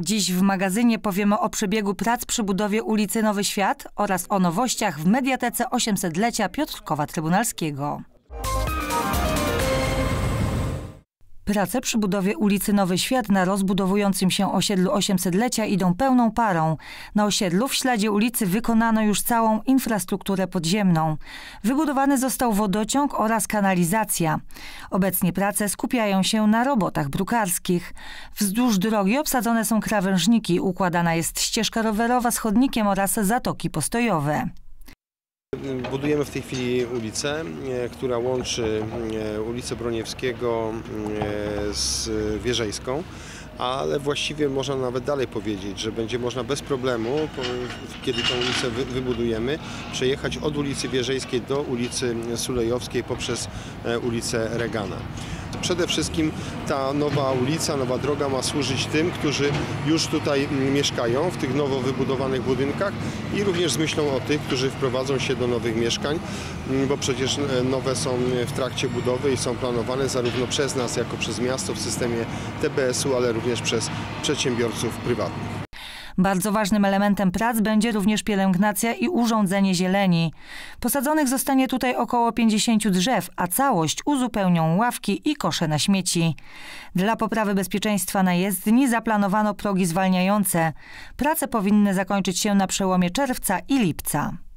Dziś w magazynie powiemy o przebiegu prac przy budowie ulicy Nowy Świat oraz o nowościach w Mediatece 800-lecia Piotrkowa Trybunalskiego. Prace przy budowie ulicy Nowy Świat na rozbudowującym się osiedlu 800-lecia idą pełną parą. Na osiedlu w śladzie ulicy wykonano już całą infrastrukturę podziemną. Wybudowany został wodociąg oraz kanalizacja. Obecnie prace skupiają się na robotach brukarskich. Wzdłuż drogi obsadzone są krawężniki, układana jest ścieżka rowerowa z chodnikiem oraz zatoki postojowe. Budujemy w tej chwili ulicę, e, która łączy e, ulicę Broniewskiego e, z Wieżejską, ale właściwie można nawet dalej powiedzieć, że będzie można bez problemu, kiedy tę ulicę wy- wybudujemy, przejechać od ulicy Wieżejskiej do ulicy Sulejowskiej poprzez ulicę Regana. Przede wszystkim ta nowa ulica, nowa droga ma służyć tym, którzy już tutaj mm, mieszkają w tych nowo wybudowanych budynkach i również z myślą o tych, którzy wprowadzą się do nowych mieszkań, mm, bo przecież e, nowe są w trakcie budowy i są planowane zarówno przez nas jako przez miasto w systemie TBS-u, ale również przez przedsiębiorców prywatnych. Bardzo ważnym elementem prac będzie również pielęgnacja i urządzenie zieleni. Posadzonych zostanie tutaj około 50 drzew, a całość uzupełnią ławki i kosze na śmieci. Dla poprawy bezpieczeństwa na jezdni zaplanowano progi zwalniające. Prace powinny zakończyć się na przełomie czerwca i lipca.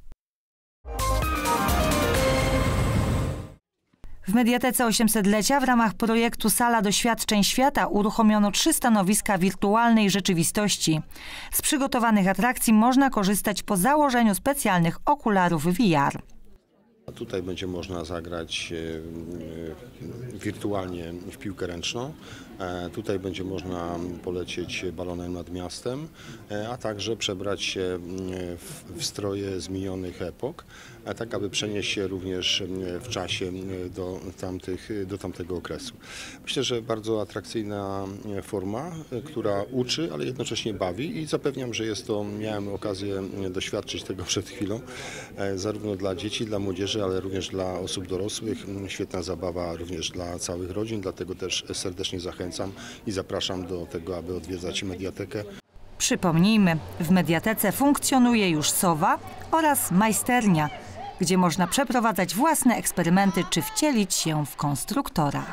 W Mediatece 800-lecia w ramach projektu Sala Doświadczeń Świata uruchomiono trzy stanowiska wirtualnej rzeczywistości. Z przygotowanych atrakcji można korzystać po założeniu specjalnych okularów VR. A tutaj będzie można zagrać e, e, wirtualnie w piłkę ręczną. E, Tutaj będzie można polecieć balonem nad miastem, a także przebrać się w, stroje z minionych epok, tak aby przenieść się również w czasie do, tamtych, do tamtego okresu. Myślę, że bardzo atrakcyjna forma, która uczy, ale jednocześnie bawi i zapewniam, że jest to, miałem okazję doświadczyć tego przed chwilą, zarówno dla dzieci, dla młodzieży, ale również dla osób dorosłych. Świetna zabawa również dla całych rodzin, dlatego też serdecznie zachęcam i zapraszam do tego, aby odwiedzać mediatekę. Przypomnijmy, w Mediatece funkcjonuje już Sowa oraz Majsternia, gdzie można przeprowadzać własne eksperymenty czy wcielić się w konstruktora.